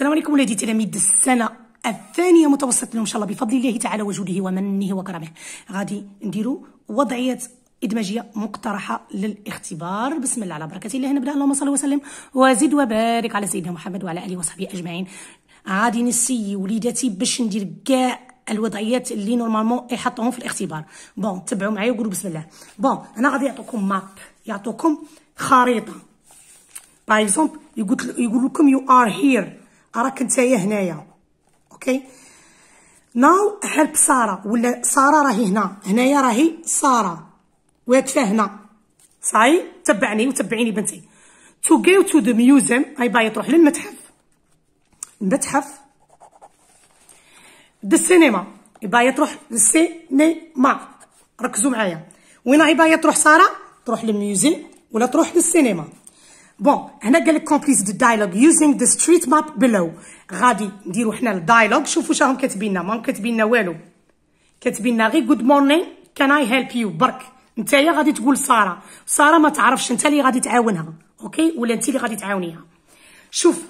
السلام عليكم ولادي تلاميذ السنة الثانية متوسط إن شاء الله بفضل الله تعالى وجوده ومنه وكرمه. غادي نديروا وضعية إدماجية مقترحة للاختبار. بسم الله على بركة الله. نبدأ. اللهم صل وسلم وزد وبارك على سيدنا محمد وعلى آله وصحبه أجمعين. غادي نسي وليداتي باش ندير كاع الوضعيات اللي normalement يحطوهم في الاختبار. bon تبعوا معايا وقولوا بسم الله. bon أنا غادي يعطوكم ماب يعطوكم خريطة. par exemple يقول لكم you are here راك نتايا هنايا. okay؟ now help سارة ولا سارة راهي هنا. هنايا راهي سارة. واقفه هنا. صاي تبعني وتبعيني بنتي. to go to the museum أي باغي تروح للمتحف المتحف the cinema باغي تروح للسينما. ركزوا معايا. وين باغي تروح سارة؟ تروح لل museum ولا تروح للسينما. bon هنا قال لك complete the dialogue using the street map below غادي نديرو حنا ال dialogue شوفوا شراهم كاتبين لنا ماهم كاتبين لنا والو كاتبين لنا غير good morning can I help you برك نتايا غادي تقول ساره ساره ما تعرفش انت اللي غادي تعاونها okay ولا انت اللي غادي تعاونيها شوف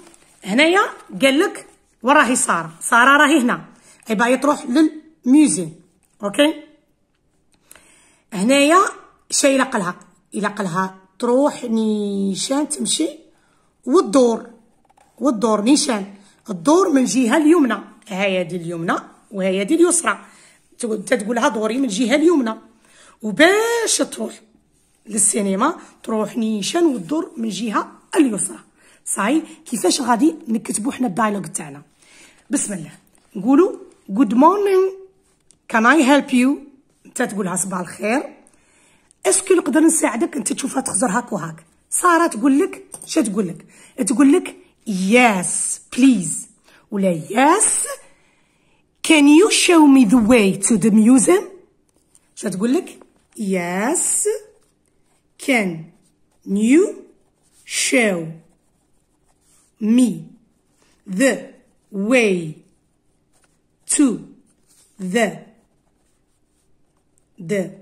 هنايا قال لك وراهي ساره ساره راهي هنا اي باغي تروح لل museum okay هنايا شي يلقلها يلقلها تروح نيشان تمشي والدور والدور نيشان. الدور من الجهة اليمنى هيا دي اليمنى وهي دي اليسرى. تقول لها دوري من الجهة اليمنى. وباش تروح للسينما تروح نيشان والدور من الجهة اليسرى. صاي كيفاش غادي نكتبوا حنا ال dialogue تاعنا؟ بسم الله. نقولوا good morning. Can I help you? انت تقولها صباح الخير. est-ce que نقدر نساعدك انت تشوفها تخزر هاك وهاك. سارة تقول لك ش تقول لك؟ تقول لك yes please ولا yes can you show me the way to the museum ش تقول لك؟ yes can you show me the way to the the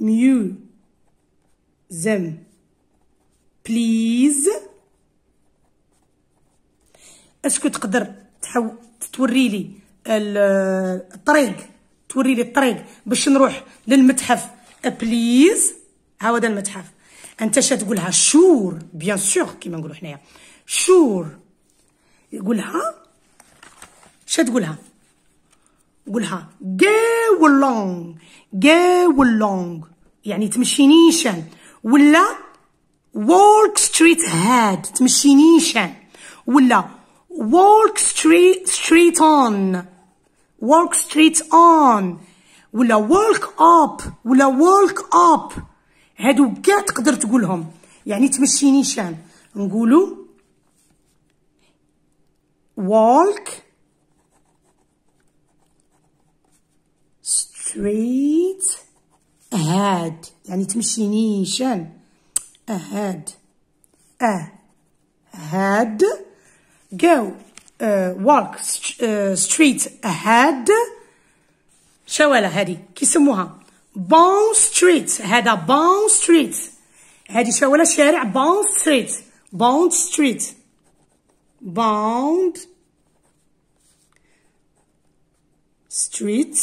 museum please est-ce que تقدر تحو توري لي الطريق توري لي الطريق باش نروح للمتحف please هذا المتحف انت شا تقولها sure bien sûr كيما نقولوا حنايا sure يقولها شا تقولها قولها go along go along. يعني تمشي نيشان ولا walk straight ahead تمشي نيشان ولا walk straight straight on walk straight on ولا walk up ولا walk up هادو كاع تقدر تقولهم. يعني تمشي نيشان نقولو walk straight ahead. يعني تمشي نيشان ahead. Ahead. Go. Uh, walk. Uh, straight ahead. شوالا هادي. كيسموها. Bond Street هذا Bond Street هادي شوالا شارع بون ستريت بوند ستريت بوند ستريت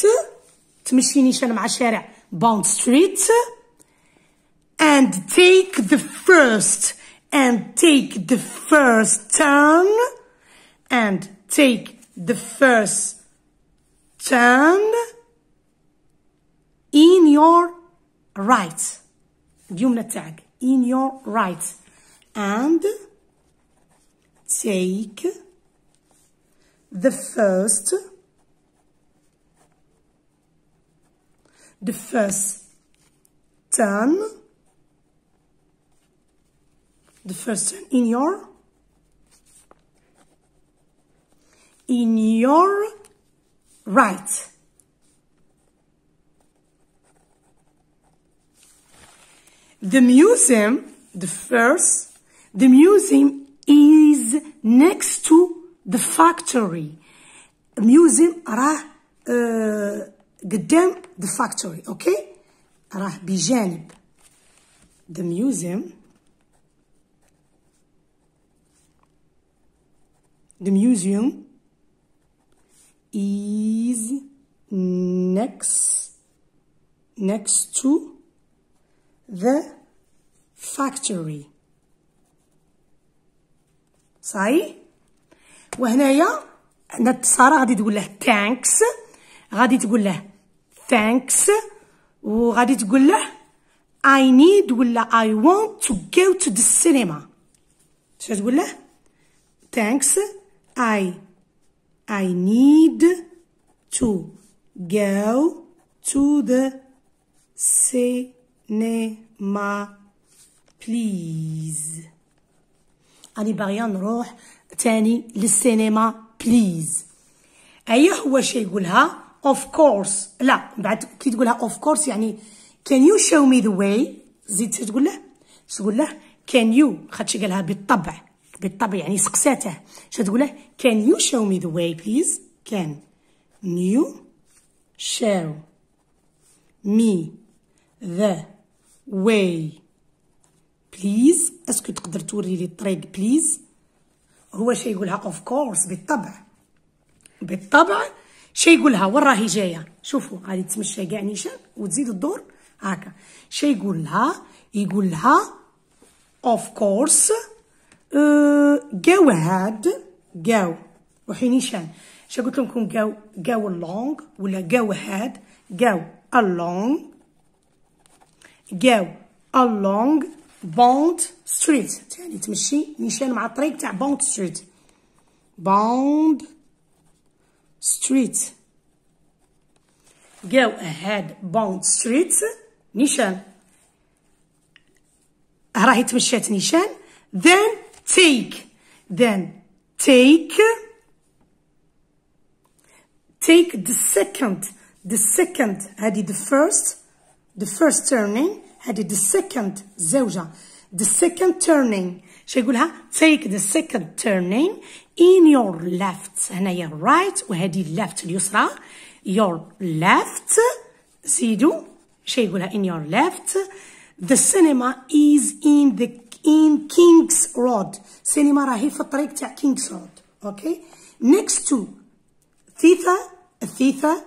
تمشي نيشان مع شارع بوند ستريت and take the first and take the first turn and take the first turn in your right اليمنى تاعك in your right and take the first the first turn the first turn in your in your right the museum the first the museum is next to the factory museum راه uh, قدام the factory اوكي راه بجانب the museum the museum is next next to the factory صحيح وهنايا عندنا ساره غادي تقول له thanks غادي تقول له thanks وغادي تقول له I need ولا I want to go to the cinema شنو تقول له thanks I I need to go to the cinema please أنا باغية نروح تاني للسينما بليز أيه هو شي يقولها of course. لا بعد كي تقولها of course يعني can you show me the way زيد تقول له؟ تقول له؟ can you خاطش قالها بالطبع. بالطبع يعني سقساته. شو تقول له؟ can you show me the way please can you show me the way please est-ce que تقدر توري لي الطريق please هو شي يقولها of course بالطبع. بالطبع شي يقولها وين راهي جاية شوفوا غادي تمشى كاع نيشان وتزيد الدور هكا. شي يقول لها يقول لها of course go ahead go روحي نيشان. شا قلت لكم go go along ولا go ahead go along. go along Bond Street يعني تمشي نيشان مع الطريق تاع بوند ستريت بوند ستريت go ahead بوند ستريت نيشان راهي تمشات نيشان then take then take take the second the second هذه the first the first turning هذه the second زوجة the second turning شو يقولها take the second turning in your left هنايا right وهذه left اليسرى your left زيدوا شو يقولها in your left the cinema is in the in King's Road سينما راهي في الطريق تاع King's Road أوكي next to ثيثا الثيثا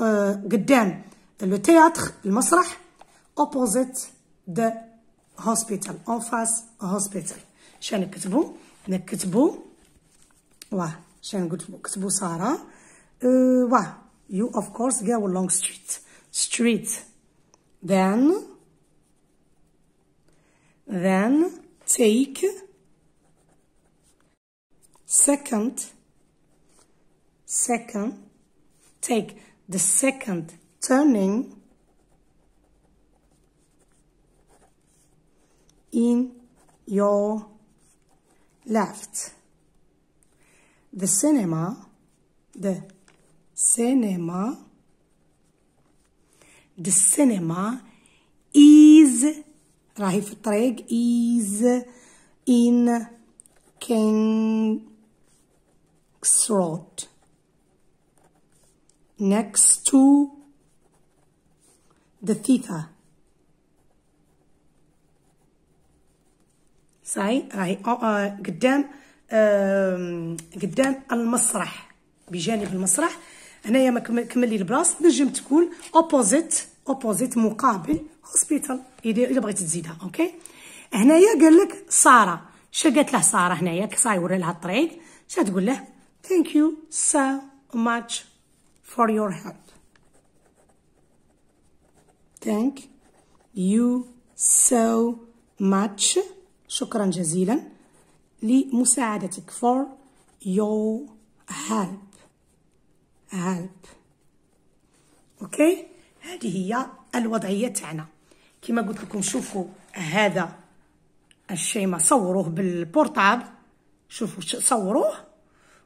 آه قدام لو تياتر المسرح opposite the hospital en face hospital شنو نكتبو نكتبو واه شنو نكتبو كتبو سارة أه واه you of course go along street street then then take second second take the second turning in your left. The cinema, the cinema, the cinema is راهي في الطريق is in King's Road next to the theater صحيح؟ راهي قدام قدام المسرح بجانب المسرح. هنايا ما كملي البلاصة. تنجم تكون opposite opposite مقابل hospital إذا بغيتي تزيدها okay؟ هنايا قال لك سارة. شا قالت له سارة هنايا؟ ça y est ورا لها الطريق. شا تقول له؟ Thank you so much for your help. Thank you so much شكرا جزيلا لمساعدتك for your help. Help. okay هذه هي الوضعية تاعنا. كما قلت لكم شوفوا هذا الشيء ما صوروه بال portable شوفوا صوروه.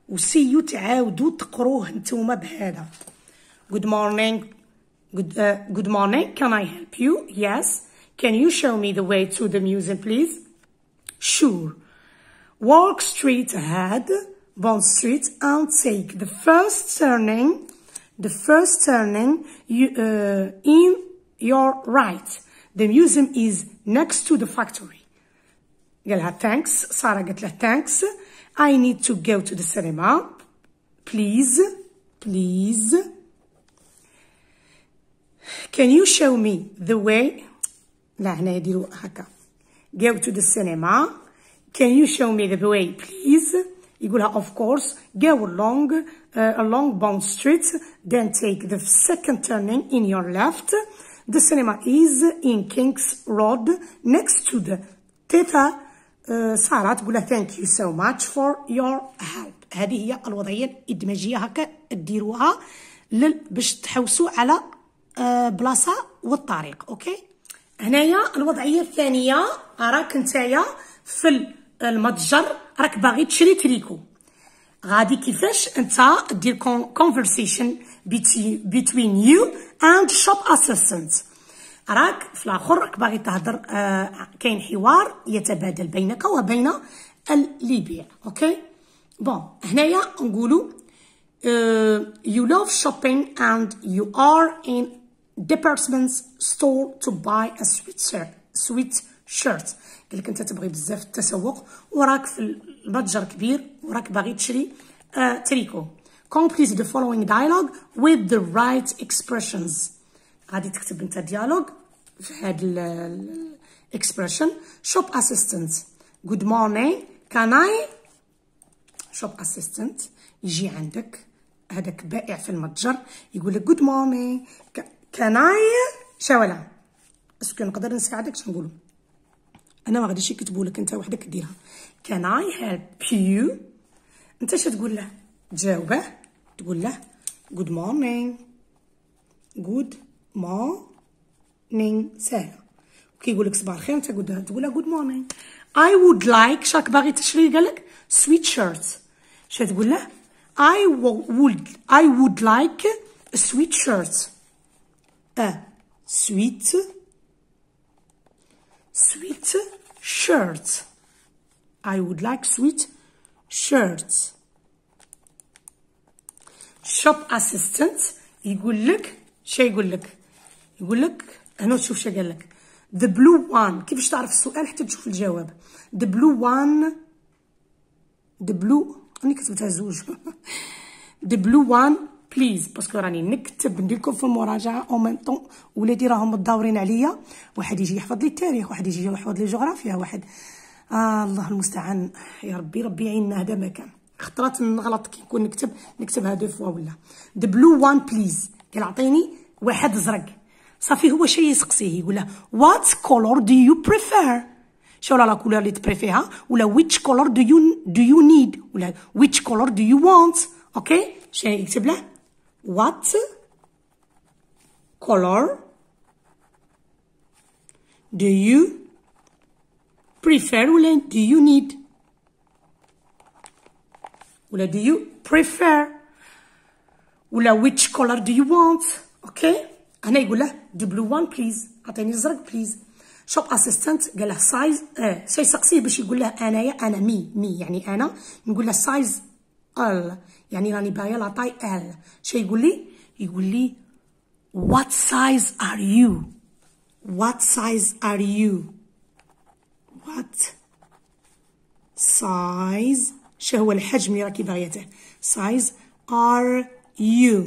وسيو تعاودوا تقروه نتوما بهذا. Good morning. Good, uh, good morning. Can I help you? Yes. Can you show me the way to the museum please? Sure. Walk straight ahead, Bond Street, and take the first turning, the first turning you, uh, in your right. The museum is next to the factory. قالها thanks سارة قالت له thanks I need to go to the cinema please please can you show me the way لا هنا يديروا هكا go to the cinema can you show me the way please يقولها of course go along uh, along Bond Street then take the second turning in your left the cinema is in King's Road next to the Theta uh, سارة تقولها thank you so much for your help هذه هي الوضعية الإدماجية هكا ديروها باش تحوسوا على uh, بلاصة والطريق أوكي هنايا الوضعية الثانية راك نتايا في المتجر راك باغي تشري تريكو. غادي كيفاش أنت دير conversation between you and shop assistant. راك في الآخر راك باغي تهضر آه كاين حوار يتبادل بينك وبين اللي يبيع okay؟ bon هنايا نقولوا you love shopping and you are in department store to buy a sweatshirt sweet قال لك أنت تبغي بزاف التسوق وراك في المتجر كبير وراك باغي تشري آه، tricot. Complete the following dialogue with the right expressions غادي تكتب أنت dialogue في هاد ال expressions shop assistant good morning can I shop assistant يجي عندك هذاك بائع في المتجر. يقول لك good morning can I شاولا؟ est-ce que نقدر نساعدك شنقولوا أنا ما غاديش يكتبوا لك أنت وحدك ديرها. I help you أنت اش تقول له؟ تجاوبه تقول له good morning. Good morning سهله كيقول لك صباح الخير أنت تقول له good morning. I would like شاك باغي تشري قال لك sweet shirt اش تقول له؟ I would I would like a sweet a sweet sweet shirt I would like sweet shirts shop assistant يقول لك شا يقول لك يقول لك هنا تشوف شا قال لك the blue one كيفاش تعرف السؤال حتى تشوف الجواب the blue one the blue راني كتبتها زوج the blue one please parce que راني نكتب ندير لكم في المراجعة. أو ميم طون ولادي راهم متداورين عليا. واحد يجي يحفظ لي التاريخ واحد يجي يحفظ لي الجغرافيا واحد. آه الله المستعان. يا ربي ربي يعيننا هذا ما كان. خطرات نغلط كي نكون نكتب نكتبها deux fois ولا. the blue one please قال عطيني واحد زرق. صافي هو شي يسقسيه يقول له what color do you prefer شو la couleur اللي تبريفيها ولا which color do you do you need? ولا which color do you want? okay شنو يكتب له. What color do you prefer? ولا do you need? ولا do you prefer? ولا which color do you want? okay هنا يقول له the blue one please. عطيني الزرق please shop assistant قال له size آه شي يسقسيه باش يقول له انايا أنا même même يعني أنا نقول له size ال يعني راني باغيه la taille ال. شي يقول لي؟ يقول لي what size are you? What size are you? What size? شو هو الحجم اللي راكي باغيته size are you.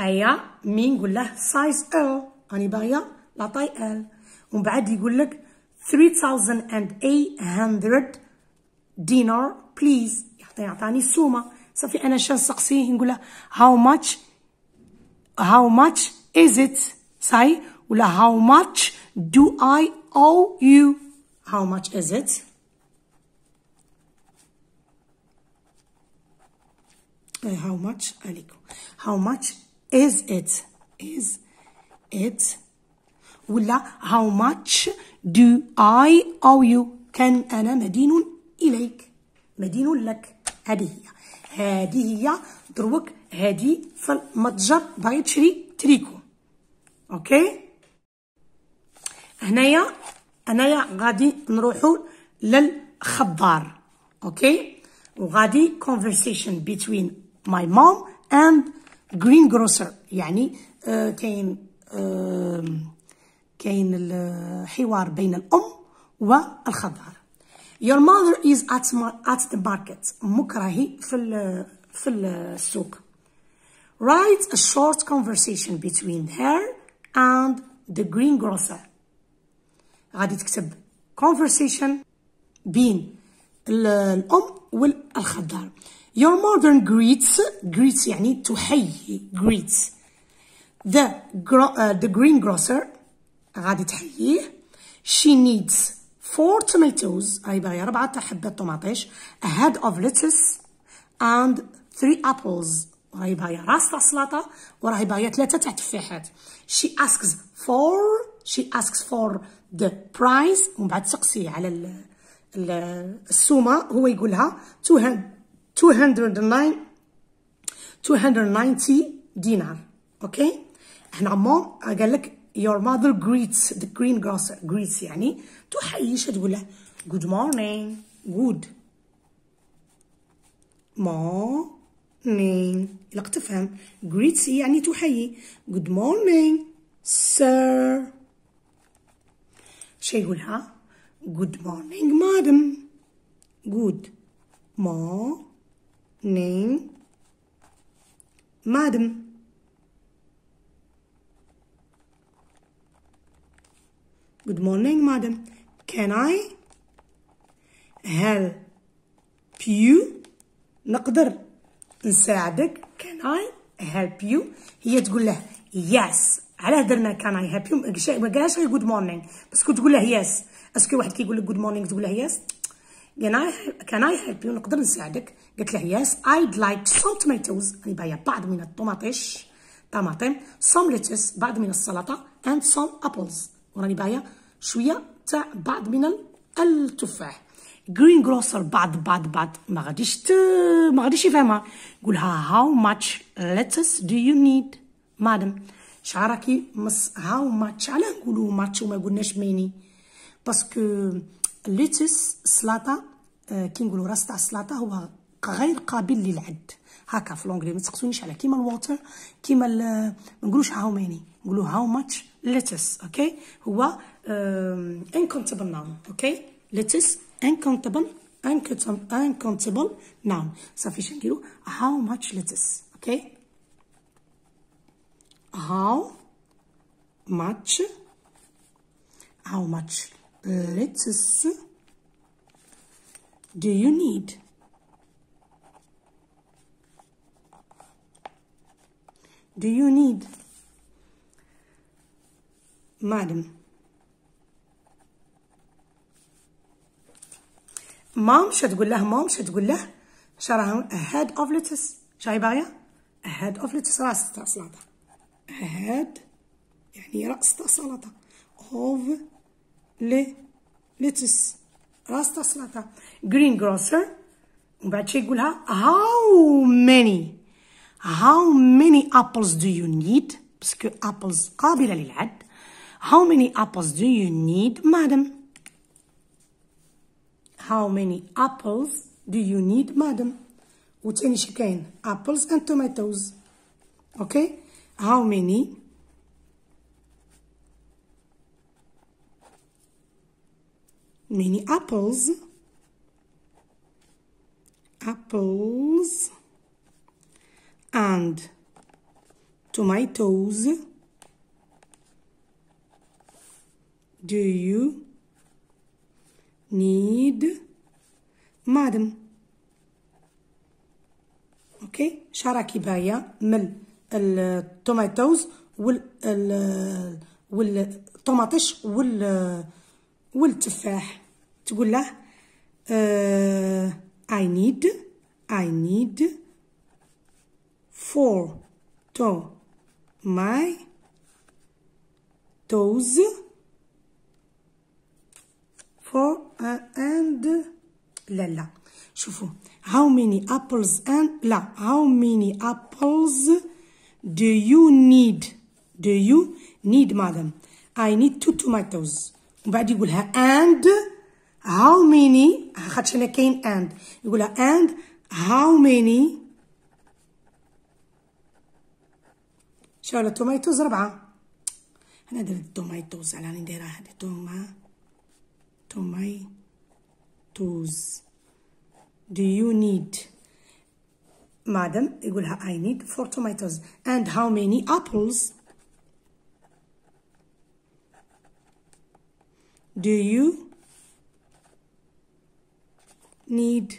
أيا مين نقول له size L راني باغيه لا طاي L ومن بعد يقول لك 3800 دينار بليز يعطاني السومه صافي أنا شان نسقسيه نقول له how much how much is it صاي ولا how much do I owe you how much is it how much عليكم how much is it is it ولا how much do I owe you كان أنا مدين إليك مدين لك هذه. هي هذه هي دروك هذه في المتجر باغي تشري تريكو. okay؟ هنايا هنايا غادي نروحو للخضار. okay؟ وغادي conversation between my mom and greengrocer يعني آه كاين آه كاين الحوار بين الأم والخضار. your mother is at at the market امك راهي في ال في السوق write a short conversation between her and the greengrocer غادي تكتب conversation بين الأم والخضار your mother greets greets يعني تحيي greets the, uh, the greengrocer غادي تحييه she needs four tomatoes. راهي باغيه أربعة حبات طماطيش. A head of lettuce and three apples. وراهي باغيه راس تاع السلطة وراهي باغيه ثلاثة تاع تفاحات she asks for she asks for the price. ومن بعد تسقسي على ال السومة. هو يقولها 209 290 دينار. أوكي؟ إحنا مام قال لك your mother greets the green grass greets يعني تحيي شو تقول له good morning good morning لك تفهم greets يعني تحيي good morning sir شو يقولها good morning madam good morning madam Good morning, madam. Can I help you? نقدر نساعدك. Can I help you? هي تقول له yes. علاه درنا I help you؟ ما قالهاش غير good morning بس كنت تقول له yes. est-ce que واحد كيقول لك good morning تقول له yes؟ can I can I help you؟ نقدر نساعدك. قالت له yes. I'd like some tomatoes. يعني باية بعض من الطماطيش طماطم. some lettuce بعض من السلطة and some apples. وراني باية شوية تاع بعض من التفاح. greengrocer بعض بعض بعض. ما غاديش ت... ما غاديش يفهمها. قولها how much lettuce do you need مادام شعركي مس how much علاه نقولوا much وما قلناش many. parce que lettuce سلاطه كي نقولوا راس تاع السلاطه هو غير قابل للعد. هكا في l'anglais ما تسقسونيش على كيما ال water كيما ما نقولوش how many نقولوا how much lettuce okay هو uncountable noun okay uncountable uncountable uncountable noun صافي شنو نديرو how much lettuce أوكي how much how much lettuce do you need do you need madam? مام شو تقول له مام شو تقول له شراهم a head of lettuce? شاي باغيه a head of lettuce. راس تاع سلطة a head يعني رأس تاع سلطة of le lettuce. راس تاع سلطة green grocer. ومن بعد شي يقولها how many? how many apples do you need باسكو apples قابلة للعد how many apples do you need madam how many apples do you need madam وتاني شي كاين apples and tomatoes okay how many many apples apples And tomatoes. Do you need madam? أوكي شراكي باية من التوماتوز وال والطماطش وال والتفاح تقول له uh, I need I need four to my toes for uh, and لا لا شوفوا how many apples and لا how many apples do you need do you need madam I need two tomatoes ومن بعد يقولها and how many خاطش انا كاين and يقولها and how many شاو التوميتوز ربعة. أنا درت التوميتوز على دايرة هادي توما tomatoes. Do you need madam يقولها I need four tomatoes. And how many apples? Do you need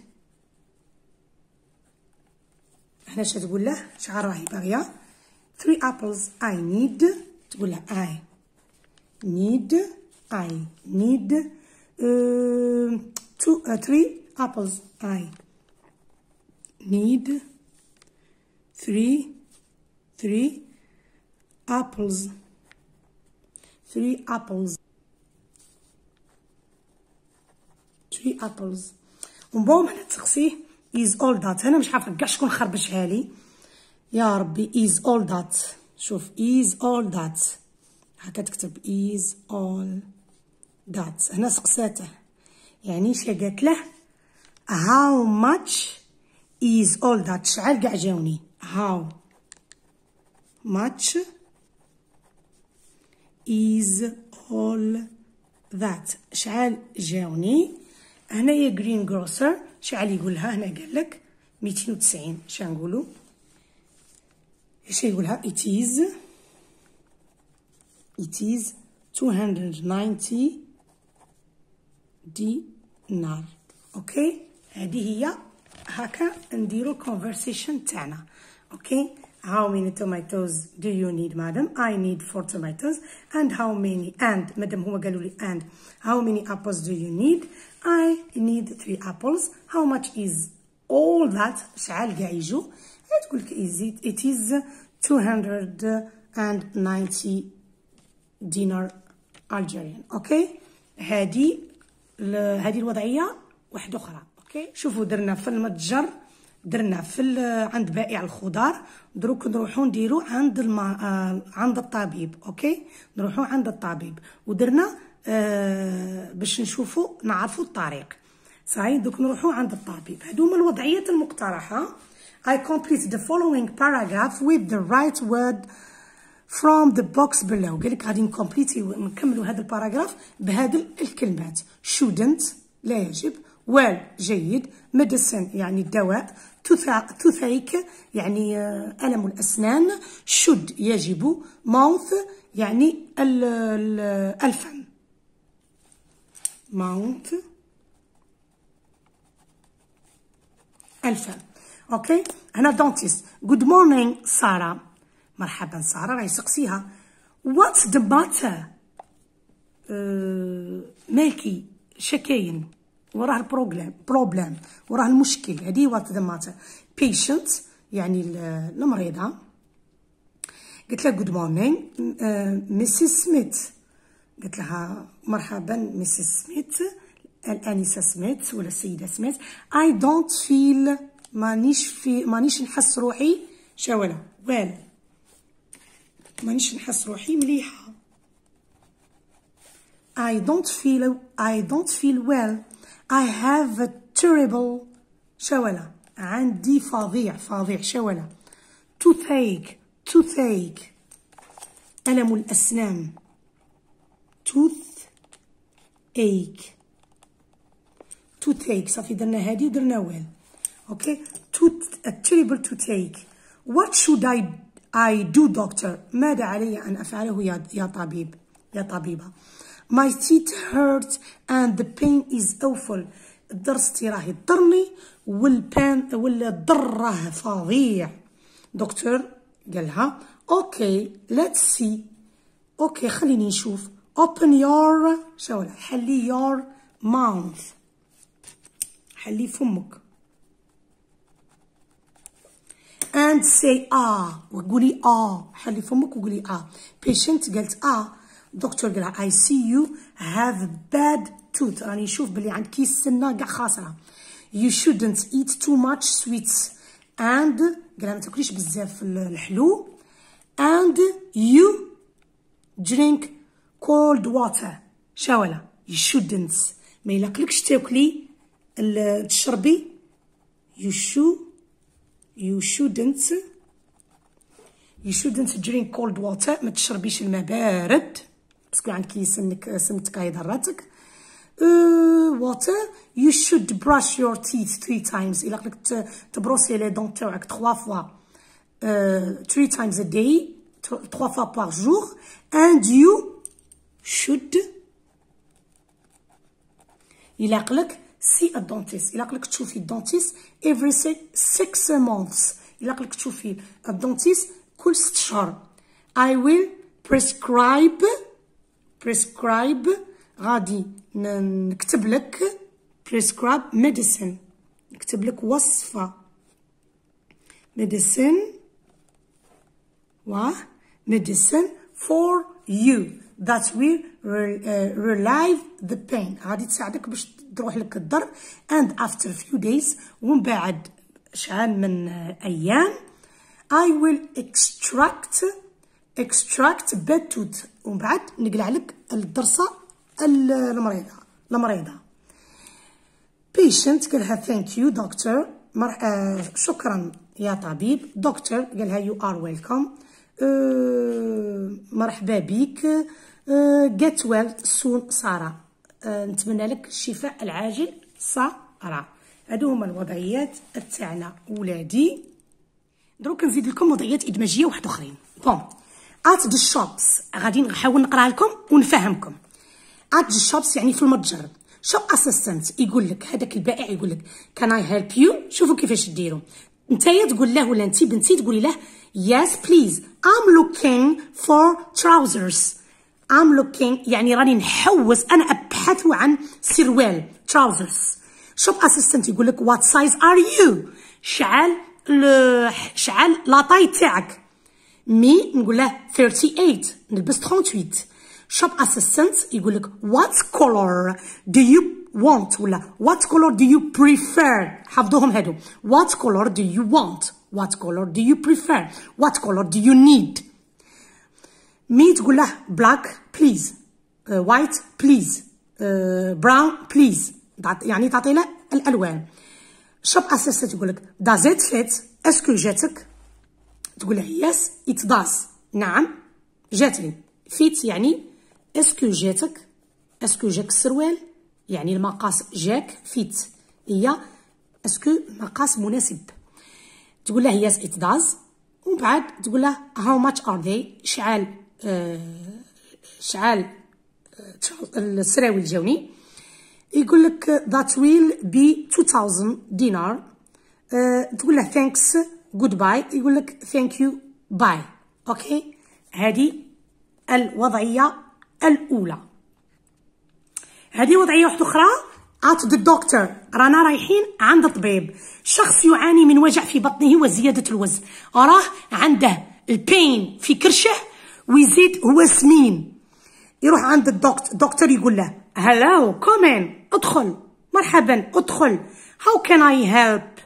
هنا اش تقول له؟ شعر راهي باغيه three apples I need تقول له I need I need uh, two uh, three apples I need three three apples three apples three apples ومن بعد هنا تسقسيه is all that هنا مش عارفه كاع شكون خربشها لي يا ربي is all that. شوف is all that. هكا تكتب is all that. هنا سقساته. يعني شا قالت له how much is all that شعال قاع جاوني. how much is all that شعال جاوني. هنايا greengrocer شعال يقولها هنا قال لك 290 شا نقولوا ايش يقولها it is it is 290 دينار اوكي هذه هي هكا نديرو conversation تاعنا اوكي how many tomatoes do you need madam I need four tomatoes and how many and مادام هما قالوا لي and how many apples do you need I need three apples how much is all that شعال كاع يجوا تقول لك is it is 290 dinar Algerian أوكي؟ هذه هذه الوضعية واحدة أخرى okay؟ شوفوا درنا في المتجر درنا في عند بائع الخضار دروك نروحو نديرو عند الما آه عند الطبيب okay؟ نروحو عند الطبيب. ودرنا آه باش نشوفو نعرفو الطريق. صحيح؟ دوك نروحو عند الطبيب. هادوما الوضعيات المقترحة. I complete the following paragraph with the right word from the box below قال لك غادي نكمبليتي نكملوا هذا ال paragraph بهذه الكلمات shouldn't لا يجب well جيد medicine يعني الدواء toothache يعني ألم الأسنان should يجب mouth يعني الفم mouth الفم okay هنا dentist good morning ساره مرحبا ساره راهي سقسيها the matter أه مالكي شكاين وراه ال problem problem وراه المشكل هذه what the matter patient يعني المريضه قلت لها good morning Mrs سميث قلت لها مرحبا مسيس سميث الانسه سميث ولا السيده سميث I don't feel مانيش في مانيش نحس روحي. شاولا well مانيش نحس روحي مليحة. I don't feel I don't feel well. I have a terrible شولا عندي فظيع فظيع. شولا toothache toothache. ألم الأسنان. Toothache. Toothache. صافي درنا هادي ودرنا ويل tooth a terrible toothache what should I I do doctor ماذا علي أن أفعله يا يا طبيب يا طبيبة My teeth hurt and the pain is awful. درستي راهي تضرني والبان والضر راه فظيع. دكتور قالها okay let's see. okay خليني نشوف. open your شاولا حلي your mouth. حلي فمك. And say ah وقولي ah حلي فمك وقولي ah. patient قالت ah doctor قالها I see you have bad tooth راني نشوف بلي عندك السنة كاع خاسرة you shouldn't eat too much sweets and قالها ما تاكليش بزاف الحلو and you drink cold water شاولا you shouldn't ما يلاكلكش تاكلي تشربي you should you shouldn't you shouldn't drink cold water ما تشربيش الماء بارد باسكو عندك سنك سنتك هاي ضراتك water you should brush your teeth three times إلا قلك تبروسي لي دون تاعك trois fois three times a day trois fois par jour and you should إلا قلك a dentist إلا قلك تشوفي dentist every six months إلا قلك تشوفي dentist كل ست شهور I will prescribe prescribe غادي نكتب لك prescribe medicine نكتب لك وصفة medicine و medicine for you that will relieve the pain غادي تساعدك باش تروح لك الضر and after few days ومن بعد شحال من أيام I will extract extract bad tooth ومن بعد نقلع لك الضرسه المريضة المريضة. Patient قالها thank you doctor. مر... آه شكرا يا طبيب. دكتور قالها you are welcome. آه مرحبا بك. آه get well soon سارة. آه نتمنى لك الشفاء العاجل. سارة هادو هما الوضعيات تاعنا ولادي. دروك نزيد لكم وضعيات إدماجية واحد أخرين. bon at the shops غادي نحاول نقرأ لكم ونفهمكم. at the shops يعني في المتجر. shop assistant يقول لك هذاك البائع يقول لك can I help you شوفوا كيفاش ديروا نتايا تقول له ولا انت بنتي تقولي له yes please. I'm looking for trousers. I'm looking يعني راني نحوس انا ابحث عن سروال trousers شوب اسيستنت يقول لك what size are you شعل شعل لاطاي تاعك مي نقول له 38 نلبس 38 شوب اسيستنت يقول لك what color do you want ولا what color do you prefer حفظوهم هادو what color do you want what color do you prefer what color do you need مي تقول له uh, white please. Uh, brown please. يعني تعطي له الالوان shop assistant يقول لك does it fit? est-ce que جاتك تقول له yes it does. نعم جاتني fit يعني est-ce que جاتك est-ce que جاك السروال يعني المقاس جاك fit هي est-ce que مقاس مناسب تقول له yes it does ومن بعد تقول له how much are they شعال شعال آه السراويل جاوني يقول لك that will be 2000 دينار تقول له thanks goodbye يقول لك thank you bye okay؟ هذه الوضعية الأولى. هذه وضعية واحدة أخرى. at the doctor رانا رايحين عند الطبيب. شخص يعاني من وجع في بطنه وزيادة الوزن. راه عنده ال pain في كرشه. ويزيد هو سمين. يروح عند الدكتور الدكتور يقول له hello come in ادخل. مرحبا ادخل. Can I help?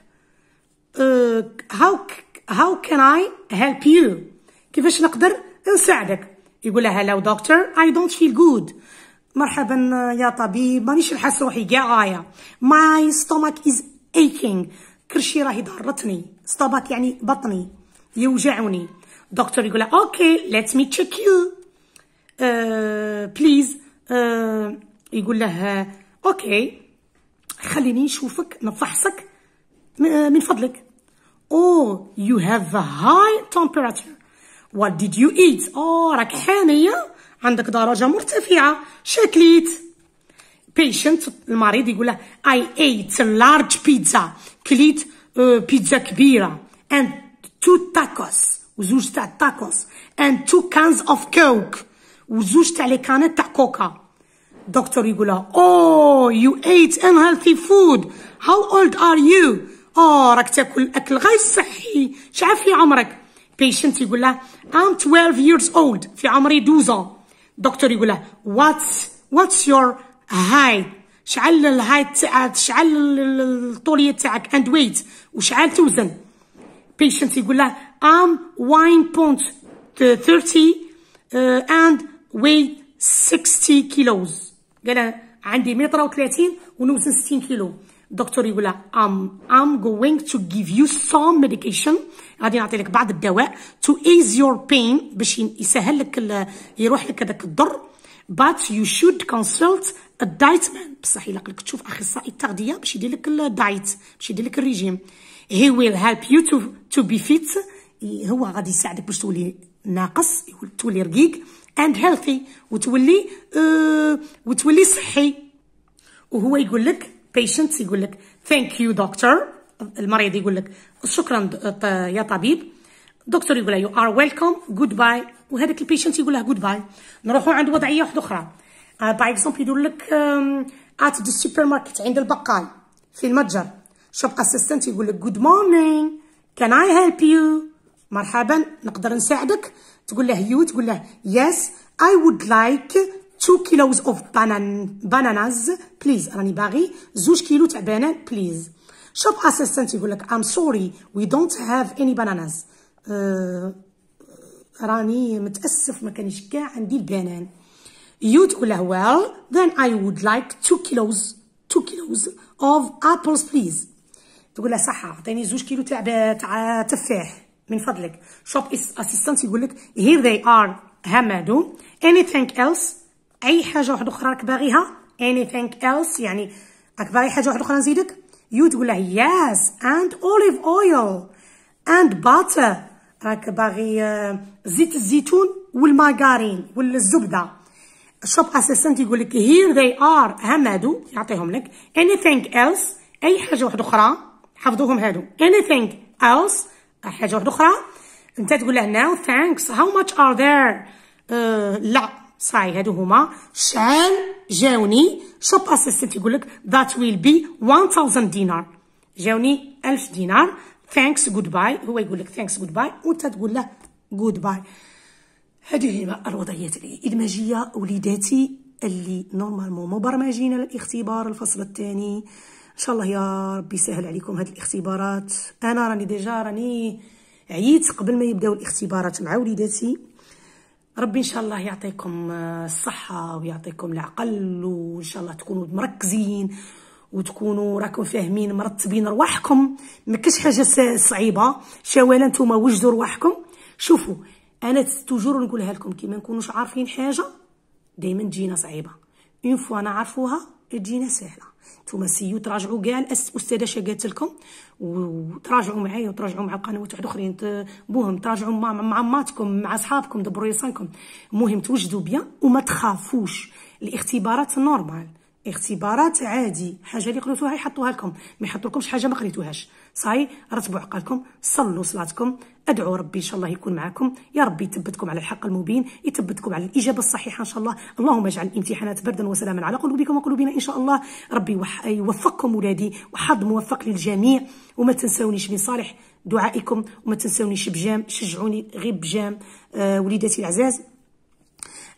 Uh, how how can I help you? كيفاش نقدر نساعدك? يقول له hello doctor I don't feel good. مرحبا يا طبيب. مانيش نحس روحي كاع غايه my stomach is aching. كرشي راهي ضرتني stomach يعني بطني. يوجعني دكتور يقول له okay let me check you. please uh, uh, يقول له okay خليني نشوفك نفحصك من فضلك. Oh you have a high temperature. What did you eat? Oh راك حامية عندك درجة مرتفعة. شكليت patient المريض يقول له I ate a large كليت uh, بيتزا كبيرة. And two tacos. وزوج تاع tacos and two cans of coke. وزوج تاع لي كانات تاع كوكا. دكتور يقول له oh you ate unhealthy food. How old are you? آه راك تاكل أكل غير صحي. شعب في عمرك؟ Patient يقول له I'm 12 years old. في عمري 12 دكتور يقول له what's what's your height شعل ال height تاعك شعل الطولية تاعك and weight وشعل توزن. patient يقول له I'm 1.30 and weight 60 كيلوز قال عندي متر وثلاثين ونوزن 60 كيلو. الدكتور يقول له I'm, I'm going to give you some medication. غادي نعطي لك بعض الدواء to ease your pain باش يسهل لك يروح لك هذاك الضر. But you should consult the diet man بصح يليق لك تشوف أخصائي التغذية باش يدير لك ال diet باش يدير لك الريجيم. He will help you to to be fit. هو غادي يساعدك باش تولي ناقص تولي رقيق and healthy وتولي uh, وتولي صحي. وهو يقول لك patient يقول لك thank you doctor. المريض يقول لك شكرا يا طبيب. دكتور يقول له you are welcome goodbye. وهذاك ال patient يقول له goodbye. نروحوا عند وضعية واحدة أخرى. par exemple يقول لك at the supermarket عند البقال في المتجر. shop assistant يقول لك good morning can I help you مرحبا نقدر نساعدك. تقول له you تقول له yes I would like 2 kilos of banan bananas please راني باغي زوج كيلو تاع بنان please shop assistant يقول لك I'm sorry we don't have any bananas راني متأسف ما كانش كاع عندي البنان. you تقول له well then I would like 2 kilos 2 kilos of apples please. تقول له صح عطيني زوج كيلو تاع تاع تفاح من فضلك. shop assistant يقول لك here they are همادو anything else أي حاجة واحدة أخرى راك باغيها؟ Anything else يعني راك باغي حاجة واحدة أخرى نزيدك؟ you تقول له yes and olive oil and butter. راك باغي زيت الزيتون والمارغرين والزبدة. ال shop assistant يقول لك here they are همادو يعطيهم لك. Anything else أي حاجة واحدة أخرى؟ حفظوهم هادو. Anything else? حاجة واحدة أخرى. أنت تقول له no thanks. How much are they? uh, لا. صاي هادو هما. شحال جاوني. shop assistant يقول لك that will be 1000 دينار. جاوني 1000 دينار. Thanks goodbye. هو يقول لك thanks goodbye. وأنت تقول له goodbye. هذه هي الوضعيات الإدماجية وليداتي اللي normalement مبرمجين على الاختبار الفصل الثاني. إن شاء الله يا ربي يسهل عليكم هاد الاختبارات. أنا راني déjà راني عييت قبل ما يبداو الاختبارات مع وليداتي. ربي إن شاء الله يعطيكم الصحة ويعطيكم العقل وإن شاء الله تكونوا مركزين وتكونوا راكم فاهمين مرتبين رواحكم. ما كاش حاجة صعيبة. voilà نتوما وجدوا رواحكم. شوفوا أنا toujours نقولها لكم كي ما نكونوش عارفين حاجة دائما تجينا صعيبة. une fois نعرفوها تجينا سهلة. نتوما سيو تراجعوا كاع الاستاذه اش قالت لكم. وتراجعوا معايا وتراجعوا مع قنوات واحد أخرين بوهم. تراجعوا مع مع ماتكم مع أصحابكم دبروا يصانكم المهم توجدوا bien وما تخافوش. الاختبارات normal. اختبارات عادي. حاجة اللي قريتوها يحطوها لكم. ما يحطولكمش حاجة ما قريتوهاش. صاي رتبوا عقلكم صلوا صلاتكم. ادعوا ربي إن شاء الله يكون معكم يا ربي يثبتكم على الحق المبين يثبتكم على الإجابة الصحيحة إن شاء الله. اللهم اجعل الامتحانات بردا وسلاما على قلوبكم وقلوبنا إن شاء الله. ربي يوفقكم ولادي. وحظ موفق للجميع. وما تنسونيش من صالح دعائكم. وما تنسونيش بجام. شجعوني غير بجام. آه وليداتي العزاز.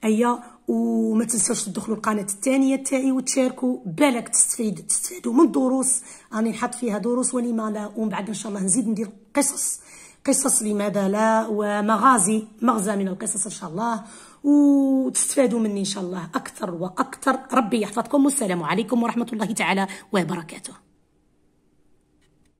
أيا وما تنساوش تدخلوا القناة الثانية تاعي وتشاركوا بالك تستفيد. تستفيدوا من الدروس. راني نحط فيها دروس ولما لا. ومن بعد إن شاء الله نزيد ندير قصص. قصص لماذا لا؟ ومغازي. مغزى من القصص إن شاء الله. وتستفادوا مني إن شاء الله أكثر وأكثر. ربي يحفظكم. والسلام عليكم ورحمة الله تعالى وبركاته.